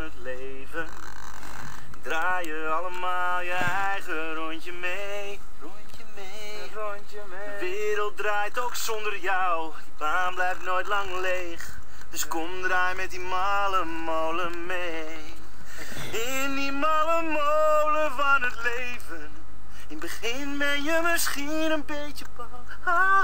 Het leven. Draai je allemaal je eigen rondje mee. Rondje mee, rondje mee De wereld draait ook zonder jou. Die baan blijft nooit lang leeg. Dus kom draai met die malle molen mee. In die malle molen van het leven. In het begin ben je misschien een beetje bang. Ah.